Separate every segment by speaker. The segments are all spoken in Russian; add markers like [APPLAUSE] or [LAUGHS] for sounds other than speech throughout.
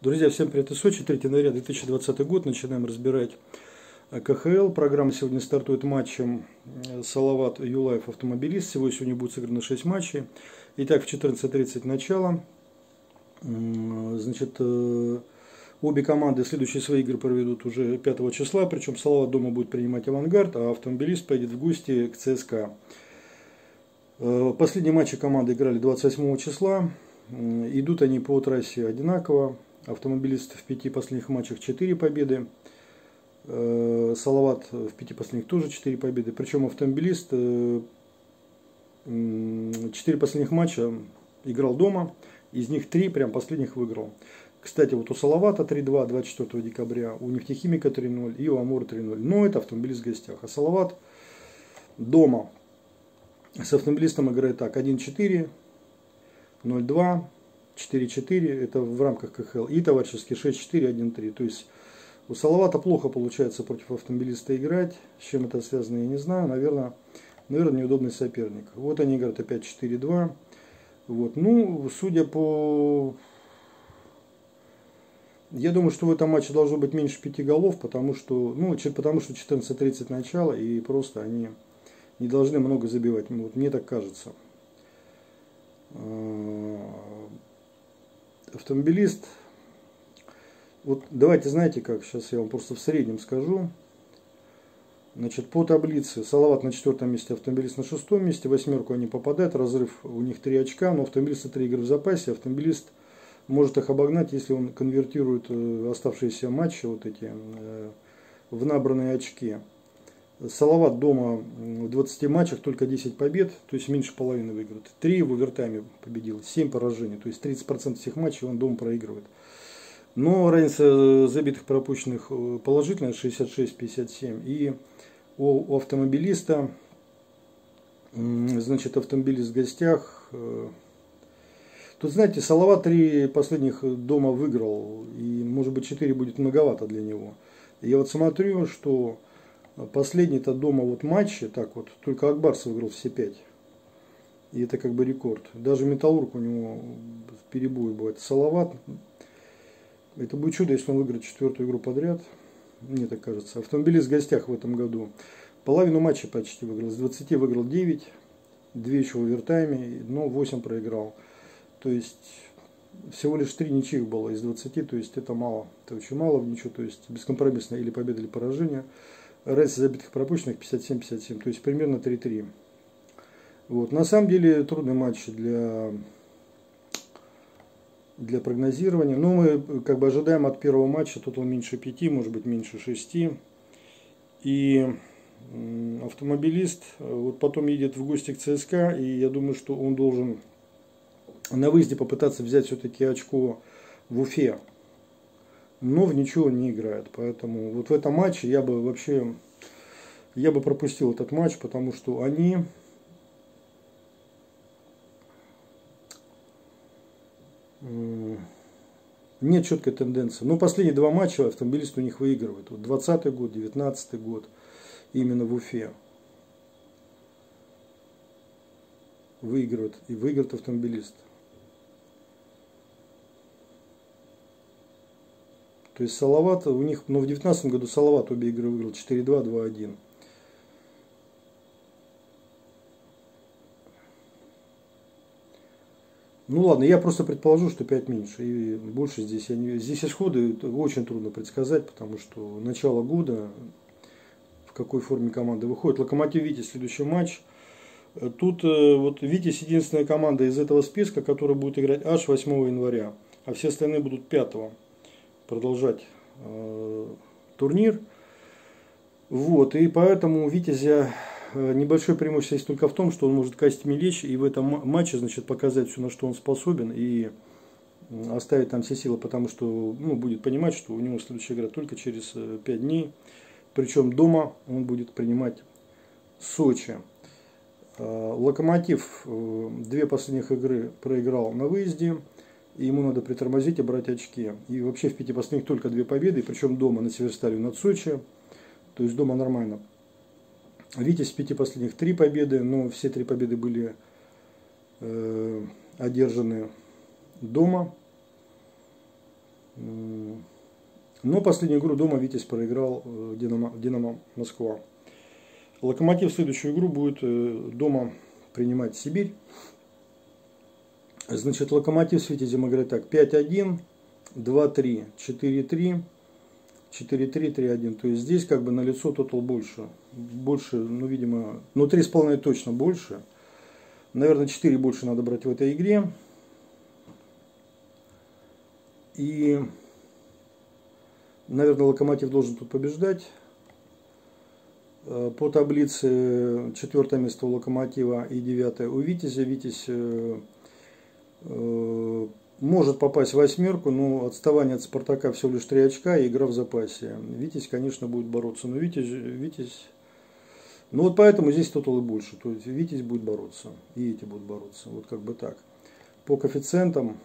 Speaker 1: Друзья, всем привет из Сочи. 3 января 2020 год. Начинаем разбирать КХЛ. Программа сегодня стартует матчем э, Салават Юлаев Автомобилист. Всего сегодня будет сыграно 6 матчей. Итак, в 14.30 начало. Значит, э, обе команды следующие свои игры проведут уже 5 числа. Причем Салават дома будет принимать Авангард, а Автомобилист поедет в гости к ЦСКА. Э, последние матчи команды играли 28 числа. Идут они по трассе одинаково. Автомобилист в пяти последних матчах 4 победы. Э, Салават в пяти последних тоже 4 победы. Причем автомобилист 4 э, последних матча играл дома. Из них 3 прям последних выиграл. Кстати, вот у Салавата 3-2 24 декабря, у нефтехимика 3-0 и у Амура 3-0. Но это автомобилист в гостях. А Салават дома с автомобилистом играет так. 1-4, 0-2, 4-4, это в рамках КХЛ, и товарищеский 6-4, 1-3. То есть у Салавата плохо получается против автомобилиста играть. С чем это связано, я не знаю. Наверное, наверное неудобный соперник. Вот они играют опять 4-2. Вот. Ну, судя по... Я думаю, что в этом матче должно быть меньше пяти голов, потому что, ну, потому что 14.30 начало, и просто они не должны много забивать. Вот мне так кажется. Автомобилист, вот давайте знаете как, сейчас я вам просто в среднем скажу. Значит, по таблице Салават на четвертом месте, автомобилист на шестом месте, восьмерку они попадают, разрыв у них три очка, но автомобилист три игры в запасе, автомобилист может их обогнать, если он конвертирует э, оставшиеся матчи вот эти э, в набранные очки. Салават дома в 20 матчах только 10 побед, то есть меньше половины выигрывает. 3 в овертайме победил, 7 поражений, то есть 30% всех матчей он дома проигрывает. Но разница забитых пропущенных э, положительная 66-57. И у, автомобилиста, значит, автомобилист в гостях. Э, тут, знаете, Салават 3 последних дома выиграл, и может быть 4 будет многовато для него. Я вот смотрю, что Последний-то дома вот матчи, так вот, только Акбарс выиграл все пять. И это как бы рекорд. Даже Металлург у него в перебой бывает. Салават. Это будет чудо, если он выиграет четвертую игру подряд. Мне так кажется. Автомобилист в гостях в этом году. Половину матча почти выиграл. С 20 выиграл 9. Две еще в овертайме, но 8 проиграл. То есть всего лишь 3 ничьих было из 20, то есть это мало. Это очень мало ничего, то есть бескомпромиссно или победа, или поражение разница забитых пропущенных 57-57, то есть примерно 3-3. Вот. На самом деле трудный матч для, для прогнозирования. Но мы как бы ожидаем от первого матча тотал меньше 5, может быть меньше 6. И автомобилист вот потом едет в гости к ЦСКА, и я думаю, что он должен на выезде попытаться взять все-таки очко в Уфе но в ничего не играет. Поэтому вот в этом матче я бы вообще я бы пропустил этот матч, потому что они нет четкой тенденции. Но последние два матча автомобилист у них выигрывает. Вот 20 год, 19 год, именно в Уфе. Выигрывает. И выиграет автомобилист. То есть Салават у них, но ну, в 2019 году Салават обе игры выиграл 4-2, 2-1. Ну ладно, я просто предположу, что 5 меньше. И больше здесь я не Здесь исходы очень трудно предсказать, потому что начало года, в какой форме команда выходит. Локомотив Витязь следующий матч. Тут э, вот Витязь единственная команда из этого списка, которая будет играть аж 8 января, а все остальные будут 5 продолжать э, турнир. Вот, и поэтому Витязя э, небольшое преимущество есть только в том, что он может костями лечь и в этом матче значит, показать все, на что он способен, и оставить там все силы, потому что ну, будет понимать, что у него следующая игра только через 5 э, дней. Причем дома он будет принимать Сочи. Э, Локомотив две последних игры проиграл на выезде и ему надо притормозить и брать очки. И вообще в пяти последних только две победы, причем дома на Северстале над Сочи, то есть дома нормально. Витязь в пяти последних три победы, но все три победы были э, одержаны дома. Но последнюю игру дома Витязь проиграл э, Динамо, Динамо Москва. Локомотив следующую игру будет э, дома принимать Сибирь. Значит, Локомотив с Витязем играет так. 5-1, 2-3, 4-3, 4-3, 3-1. То есть здесь как бы на лицо тотал больше. Больше, ну, видимо, ну, 3,5 точно больше. Наверное, 4 больше надо брать в этой игре. И, наверное, Локомотив должен тут побеждать. Э, по таблице четвертое место у Локомотива и девятое у Витязя. Витязь э, э, может попасть в восьмерку, но отставание от Спартака всего лишь 3 очка и игра в запасе. Витязь, конечно, будет бороться, но Витязь, Витязь ну вот поэтому здесь тоталы больше. То есть Витязь будет бороться, и эти будут бороться. Вот как бы так. По коэффициентам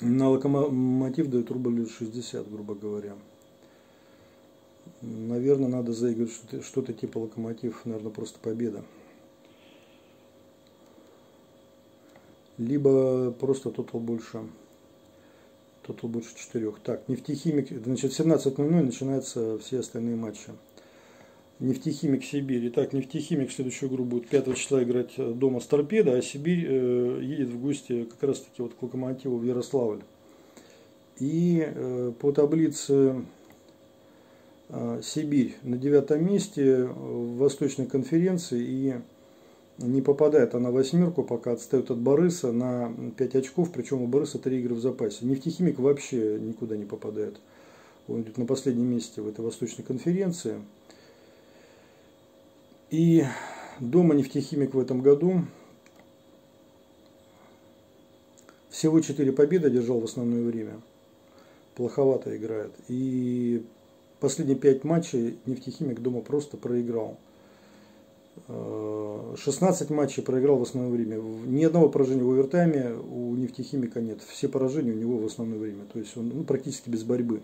Speaker 1: на локомотив дают рубль 60, грубо говоря. Наверное, надо заигрывать что-то типа локомотив, наверное, просто победа. Либо просто тотал больше. Тотал больше четырех. Так, нефтехимик. Значит, в 17.00 начинаются все остальные матчи. Нефтехимик Сибирь. Итак, Нефтехимик следующую игру будет 5 числа играть э, дома с Торпедо, а Сибирь э, едет в гости как раз таки вот к Локомотиву в Ярославль. И э, по таблице э, Сибирь на девятом месте в Восточной конференции и не попадает она восьмерку, пока отстает от Борыса на 5 очков, причем у Борыса 3 игры в запасе. Нефтехимик вообще никуда не попадает. Он идет на последнем месте в этой Восточной конференции. И дома нефтехимик в этом году всего 4 победы держал в основное время. Плоховато играет. И последние 5 матчей нефтехимик дома просто проиграл. 16 матчей проиграл в основное время. Ни одного поражения в овертайме у нефтехимика нет. Все поражения у него в основное время. То есть он ну, практически без борьбы.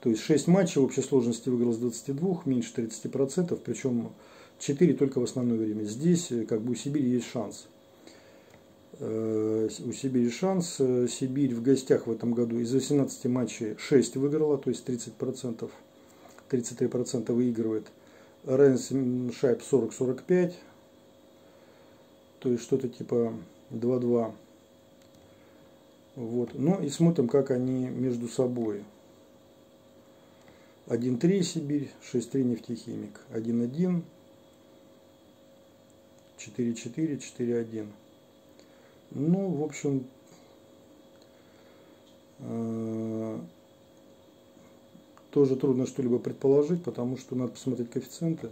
Speaker 1: То есть 6 матчей в общей сложности выиграл с 22, меньше 30%, причем 4 только в основное время. Здесь э, как бы у Сибири есть шанс. Э, у Сибири шанс. Э, Сибирь в гостях в этом году из 18 матчей 6 выиграла, то есть 30%, 33% выигрывает. Разница шайб 40-45, то есть что-то типа 2-2. Вот. Ну и смотрим, как они между собой. 1-3 Сибирь, 6-3 нефтехимик. 1-1, 4-4, 4-1. Ну, в общем, э, тоже трудно что-либо предположить, потому что надо посмотреть коэффициенты.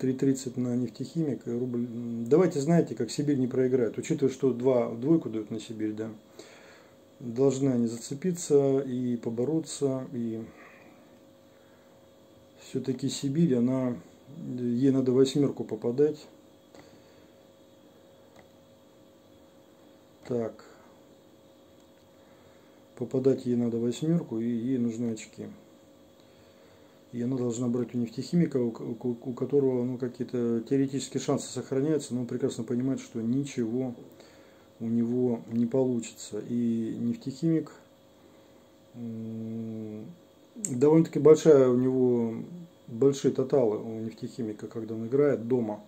Speaker 1: 3.30 на нефтехимик и рубль. Давайте знаете, как Сибирь не проиграет. Учитывая, что два, двойку дают на Сибирь, да. Должны они зацепиться и побороться. И все-таки Сибирь, она ей надо восьмерку попадать. Так. Попадать ей надо восьмерку, и ей нужны очки. И она должна брать у нефтехимика, у, которого ну, какие-то теоретические шансы сохраняются, но он прекрасно понимает, что ничего у него не получится. И нефтехимик довольно-таки большая у него большие тоталы у нефтехимика, когда он играет дома.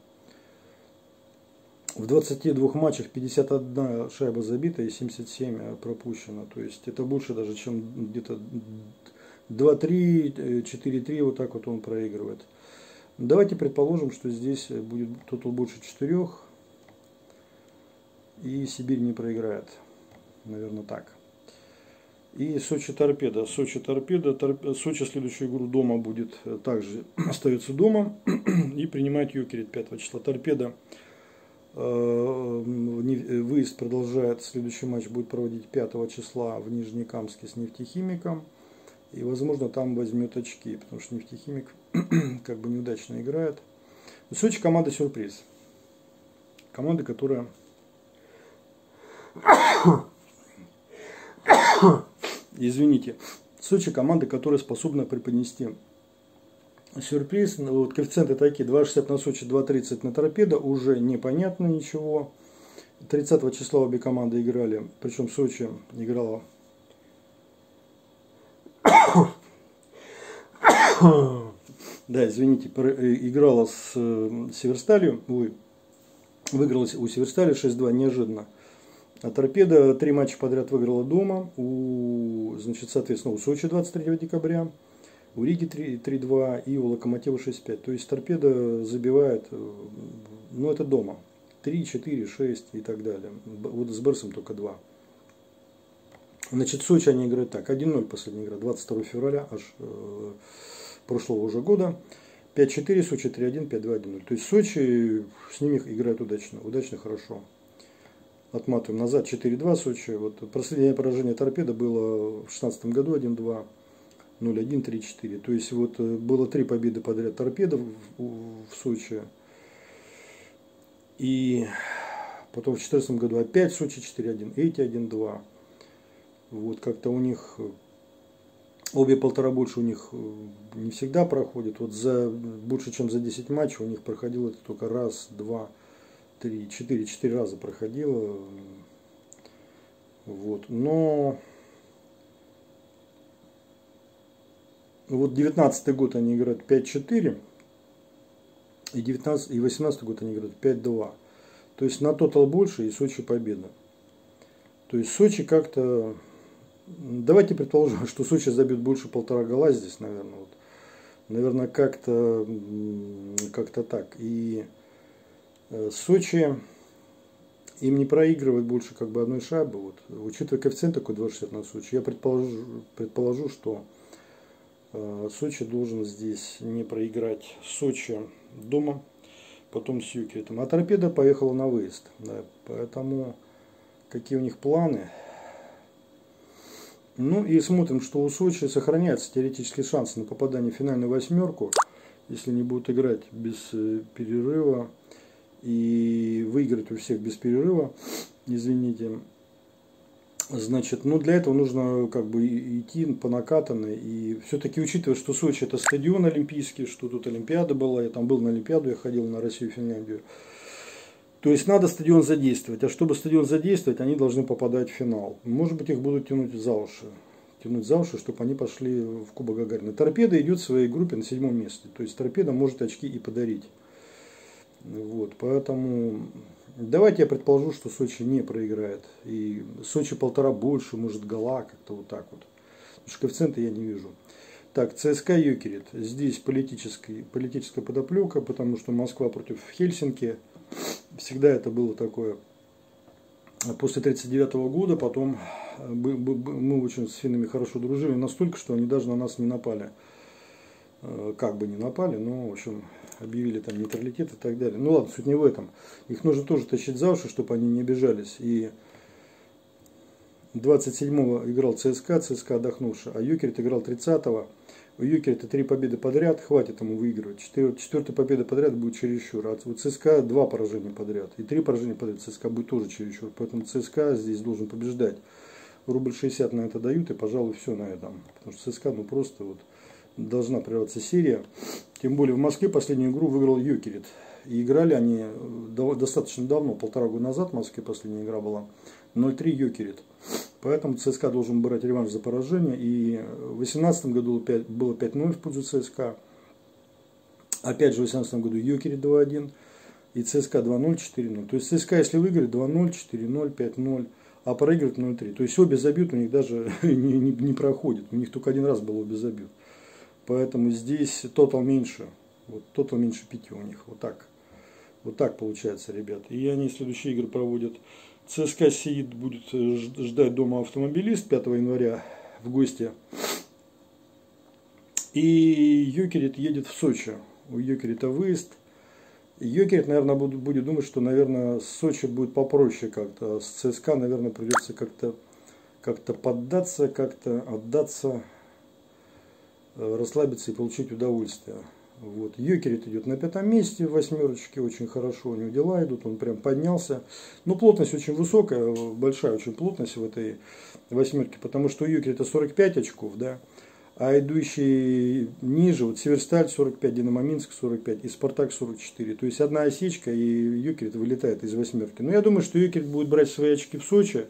Speaker 1: В 22 матчах 51 шайба забита и 77 пропущено. То есть это больше даже, чем где-то 2-3, 4-3, вот так вот он проигрывает. Давайте предположим, что здесь будет тотал больше 4 и Сибирь не проиграет. Наверное так. И Сочи Торпеда. Сочи Торпеда. Торп... Сочи следующую игру дома будет э, также [CLEARS THROAT] остается дома [CLEARS THROAT] и принимает Юкерит 5 числа. Торпеда э, выезд продолжает. Следующий матч будет проводить 5 числа в Нижнекамске с нефтехимиком. И возможно там возьмет очки, потому что нефтехимик [CLEARS THROAT] как бы неудачно играет. Но Сочи команда сюрприз. Команда, которая [COUGHS] извините, Сочи команда, которая способна преподнести сюрприз. Ну, вот коэффициенты такие. 2,60 на Сочи, 2,30 на торпедо. Уже непонятно ничего. 30 числа обе команды играли. Причем Сочи играла... [COUGHS] да, извините, э, играла с э, Северсталью. Ой, выиграла у Северстали 6-2 неожиданно. А торпеда три матча подряд выиграла дома. У, значит, соответственно, у Сочи 23 декабря у Риги 3-2 и у Локомотива 6-5. То есть Торпеда забивает, э, ну это дома, 3, 4, 6 и так далее. Вот с Берсом только 2. Значит, Сочи они играют так. 1-0 последняя игра, 22 февраля аж э, прошлого уже года. 5-4, Сочи 3-1, 5-2-1-0. То есть Сочи с ними играют удачно, удачно, хорошо. Отматываем назад 4-2 Сочи. Вот последнее поражение торпеда было в 2016 году 1-2. 0-1, 3-4. То есть вот э, было три победы подряд торпеда в, Сочи. И потом в 2014 году опять Сочи 4-1, эти 1-2. Вот как-то у них обе полтора больше у них э, не всегда проходит. Вот за больше чем за 10 матчей у них проходило это только раз, два, три, четыре, четыре раза проходило. Вот. Но вот 19 год они играют 5-4, и 19 и 18 год они играют 5-2. То есть на тотал больше и Сочи победа. То есть Сочи как-то Давайте предположим, [LAUGHS] что Сочи забьет больше полтора гола здесь, наверное. Вот. Наверное, как-то как так. И э, Сочи им не проигрывает больше как бы одной шайбы. Вот. Учитывая коэффициент такой 2,60 на Сочи, я предположу, предположу что Сочи должен здесь не проиграть Сочи дома, потом с Юкеритом. А торпеда поехала на выезд. Да, поэтому какие у них планы? Ну и смотрим, что у Сочи сохраняется теоретический шанс на попадание в финальную восьмерку, если они будут играть без э, перерыва и выиграть у всех без перерыва, извините. Значит, ну для этого нужно как бы идти по накатанной. И все-таки учитывая, что Сочи это стадион олимпийский, что тут Олимпиада была, я там был на Олимпиаду, я ходил на Россию и Финляндию. То есть надо стадион задействовать, а чтобы стадион задействовать, они должны попадать в финал. Может быть, их будут тянуть за уши, тянуть за уши, чтобы они пошли в Кубок Гагарина. Торпеда идет в своей группе на седьмом месте, то есть торпеда может очки и подарить. Вот, поэтому давайте я предположу, что Сочи не проиграет. И Сочи полтора больше, может гола, как-то вот так вот. Потому что коэффициента я не вижу. Так, ЦСКА Йокерит. Здесь политическая, политическая подоплека, потому что Москва против Хельсинки – всегда это было такое. После 1939 года потом э, мы очень с финнами хорошо дружили, настолько, что они даже на нас не напали. Э, как бы не напали, но, в общем, объявили там нейтралитет и так далее. Ну ладно, суть не в этом. Их нужно тоже тащить за уши, чтобы они не обижались. И 27-го играл ЦСКА, ЦСКА отдохнувший, а Юкерит играл 30-го. У это три победы подряд, хватит ему выигрывать. Четвертая победа подряд будет чересчур. А у ЦСКА два поражения подряд. И три поражения подряд ЦСКА будет тоже чересчур. Поэтому ЦСКА здесь должен побеждать. Рубль 60 на это дают, и, пожалуй, все на этом. Потому что ЦСКА, ну, просто вот должна прерваться серия. Тем более в Москве последнюю игру выиграл Юкерит. И играли они достаточно давно, полтора года назад в Москве последняя игра была. 0-3 Юкерит. Поэтому ЦСКА должен брать реванш за поражение. И в 2018 году было 5-0 в пользу ЦСКА. Опять же в 2018 году Йокери 2-1. И ЦСКА 2-0, 4-0. То есть ЦСКА, если выиграет 2-0, 4-0, 5-0, а проигрывает 0-3. То есть обе забьют у них даже [LAUGHS] не, не, не проходит. У них только один раз было обе забьют. Поэтому здесь тотал меньше. Вот тотал меньше 5 у них. Вот так. Вот так получается, ребят. И они следующие игры проводят ЦСКА сидит, будет э, ждать дома автомобилист 5 января в гости. И Йокерит едет в Сочи. У Йокерита выезд. Йокерит, наверное, будет, будет думать, что, наверное, Сочи будет попроще как-то. С ЦСКА, наверное, придется как-то как-то поддаться, как-то отдаться, расслабиться и получить удовольствие. Вот. Йокерит идет на пятом месте в восьмерочке, очень хорошо у него дела идут, он прям поднялся. Но плотность очень высокая, большая очень плотность в этой восьмерке, потому что у Йокерита 45 очков, да, а идущий ниже, вот Северсталь 45, Динамо Минск 45 и Спартак 44. То есть одна осечка и Йокерит вылетает из восьмерки. Но я думаю, что Йокерит будет брать свои очки в Сочи,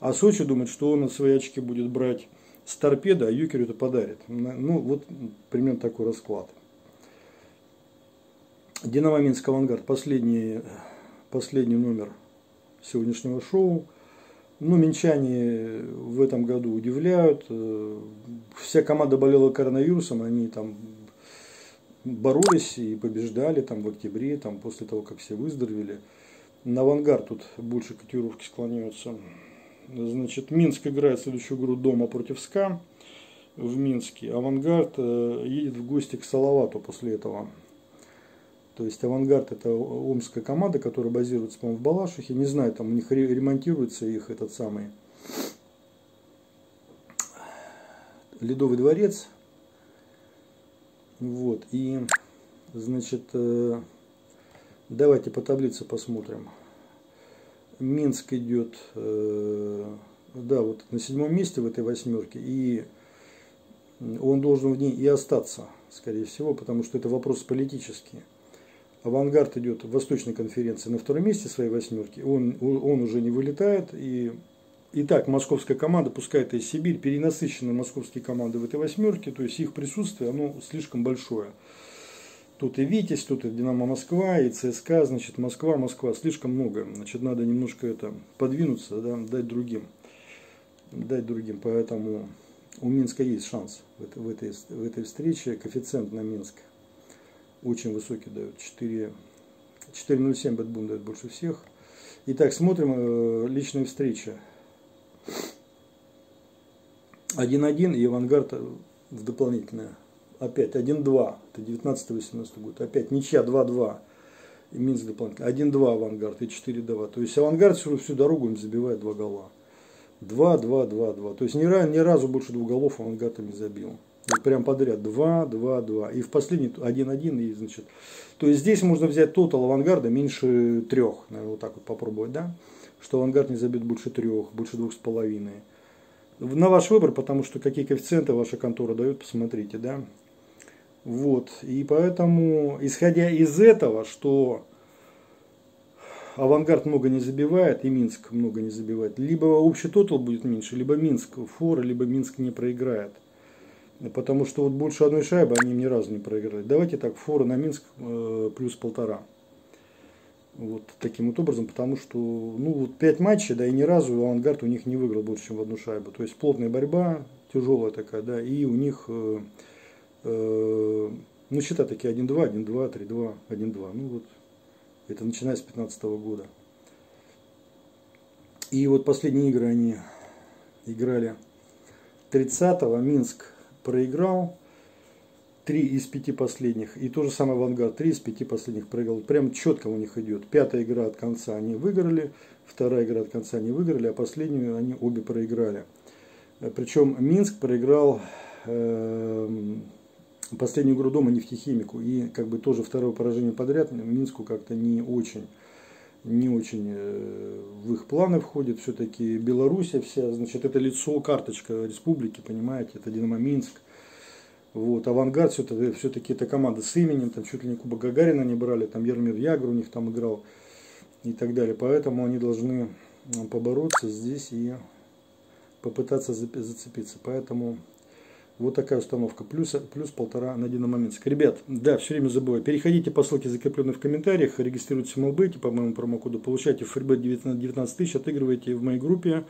Speaker 1: а Сочи думает, что он свои очки будет брать с торпеда, а Юкеру это подарит. Ну, вот примерно такой расклад. Динамо Минск Авангард, последний, последний номер сегодняшнего шоу. Ну, минчане в этом году удивляют. Вся команда болела коронавирусом, они там боролись и побеждали там в октябре, там после того, как все выздоровели. На авангард тут больше котировки склоняются. Значит, Минск играет следующую игру дома против СКА в Минске. Авангард э, едет в гости к Салавату после этого. То есть Авангард это омская команда, которая базируется, по-моему, в Балашихе. Не знаю, там у них ремонтируется их этот самый Ледовый дворец. Вот, и, значит, э, давайте по таблице посмотрим. Минск идет, э, да, вот на седьмом месте в этой восьмерке, и он должен в ней и остаться, скорее всего, потому что это вопрос политический. Авангард идет в Восточной конференции на втором месте своей восьмерки, он, он уже не вылетает, и Итак, московская команда, пускай это и Сибирь, перенасыщены московские команды в этой восьмерке, то есть их присутствие, оно слишком большое. Тут и Витязь, тут и Динамо Москва, и ЦСКА, значит, Москва, Москва, слишком много. Значит, надо немножко это подвинуться, да, дать другим. Дать другим. Поэтому у Минска есть шанс в этой, в этой, встрече. Коэффициент на Минск очень высокий дает. 4,07 Бетбум дает больше всех. Итак, смотрим э, личные встречи. 1-1 и Авангард в дополнительное опять 1-2, это 19-18 год, опять ничья 2-2, и Минск дополнительно, 1-2 авангард и 4-2. То есть авангард всю, всю дорогу им забивает два гола. 2-2-2-2. То есть ни, ни разу больше двух голов авангард не забил. Вот прям подряд 2-2-2. И в последний 1-1. И, значит, то есть здесь можно взять тотал авангарда меньше трех. Наверное, вот так вот попробовать, да? Что авангард не забит больше трех, больше двух с половиной. На ваш выбор, потому что какие коэффициенты ваша контора дает, посмотрите, да? Вот, и поэтому, исходя из этого, что Авангард много не забивает и Минск много не забивает, либо общий тотал будет меньше, либо Минск фора, либо Минск не проиграет. Потому что вот больше одной шайбы они ни разу не проиграли. Давайте так, фора на Минск э, плюс полтора. Вот таким вот образом, потому что, ну, вот пять матчей, да, и ни разу Авангард у них не выиграл больше, чем в одну шайбу. То есть плотная борьба, тяжелая такая, да, и у них э, ну, счета такие 1-2, 1-2, 3-2, 1-2. Ну, вот это начиная с 2015 года. И вот последние игры они играли 30-го. Минск проиграл. Три из пяти последних. И то же самое Авангард. Три из пяти последних проиграл. Прям четко у них идет. Пятая игра от конца они выиграли. Вторая игра от конца они выиграли. А последнюю они обе проиграли. Причем Минск проиграл э, последнюю игру дома нефтехимику. И как бы тоже второе поражение подряд Минску как-то не очень не очень э, в их планы входит. Все-таки Белоруссия вся, значит, это лицо, карточка республики, понимаете, это Динамо Минск. Вот, Авангард все-таки, все-таки это команда с именем, там чуть ли не Куба Гагарина не брали, там Ермир Ягр у них там играл и так далее. Поэтому они должны побороться здесь и попытаться зацепиться. Поэтому вот такая установка. Плюс, плюс полтора на динамоминск. Ребят, да, все время забываю. Переходите по ссылке, закрепленной в комментариях, регистрируйтесь в MLBet по моему промокоду, получайте фрибет 19 тысяч, отыгрывайте в моей группе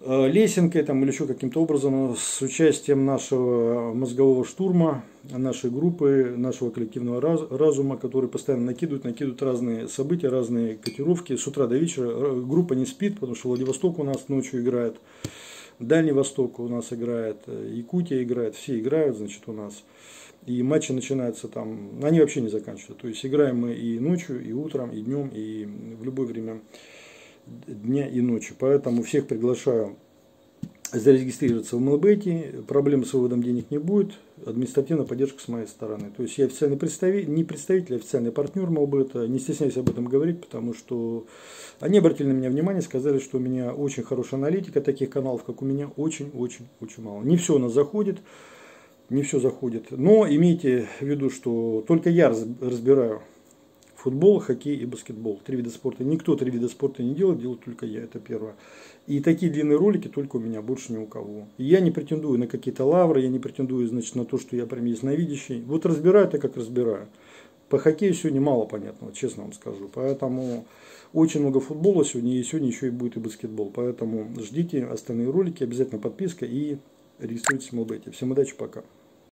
Speaker 1: э, лесенкой там, или еще каким-то образом с участием нашего мозгового штурма, нашей группы, нашего коллективного раз, разума, который постоянно накидывает, накидывают разные события, разные котировки. С утра до вечера э, группа не спит, потому что Владивосток у нас ночью играет. Дальний Восток у нас играет, э, Якутия играет, все играют, значит, у нас. И матчи начинаются там, они вообще не заканчиваются. То есть играем мы и ночью, и утром, и днем, и в любое время дня и ночи. Поэтому всех приглашаю зарегистрироваться в МЛБете, проблем с выводом денег не будет, административная поддержка с моей стороны. То есть я официальный представитель, не представитель, а официальный партнер МЛБета, не стесняюсь об этом говорить, потому что они обратили на меня внимание, сказали, что у меня очень хорошая аналитика таких каналов, как у меня, очень-очень-очень мало. Не все у нас заходит, не все заходит, но имейте в виду, что только я разбираю Футбол, хоккей и баскетбол. Три вида спорта. Никто три вида спорта не делает, делаю только я, это первое. И такие длинные ролики только у меня, больше ни у кого. И я не претендую на какие-то лавры, я не претендую, значит, на то, что я прям ясновидящий. Вот разбираю так, как разбираю. По хоккею сегодня мало понятного, честно вам скажу. Поэтому очень много футбола сегодня, и сегодня еще и будет и баскетбол. Поэтому ждите остальные ролики, обязательно подписка и регистрируйтесь в. Всем удачи, пока.